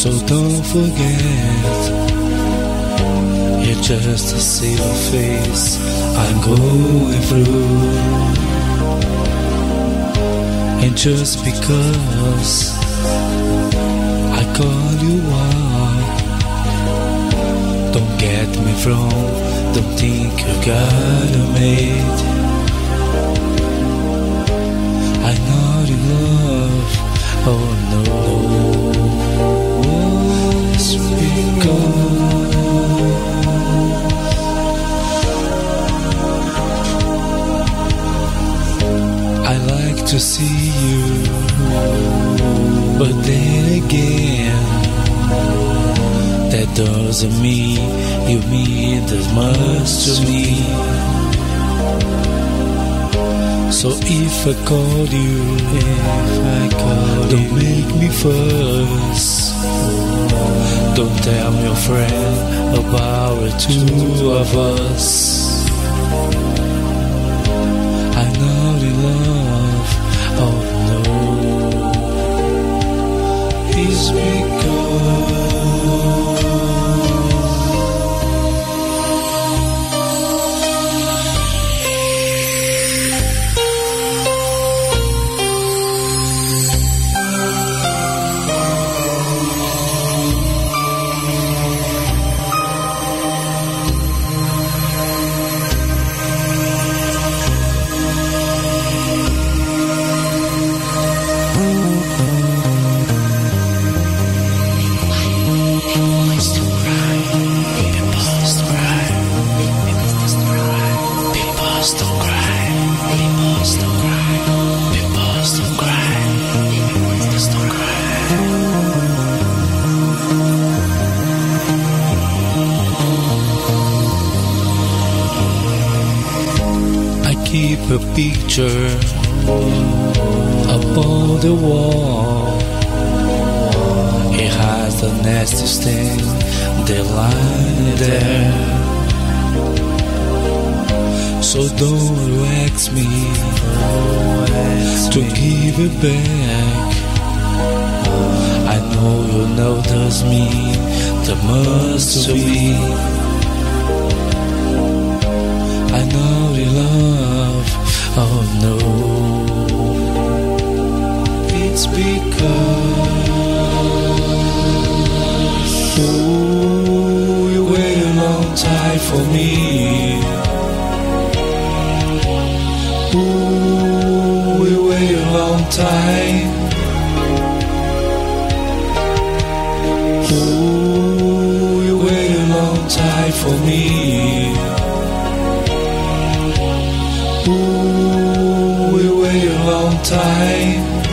So don't forget, you're just a silver face I'm going through. And just because I call you up, don't get me wrong, don't think you gotta made. To see you, but then again, that doesn't mean you mean as much to me. So if I call you, if I call don't make me fuss. Don't tell your friend about the two of us. Keep a picture upon the wall. It has the nasty stain, they lie there. So don't ask me to give it back. I know you know does mean the most to me. I know you love, oh no. It's because ooh, you wait a long time for me. Time. Ooh, you wait a long time for me. Ooh, we wait a long time.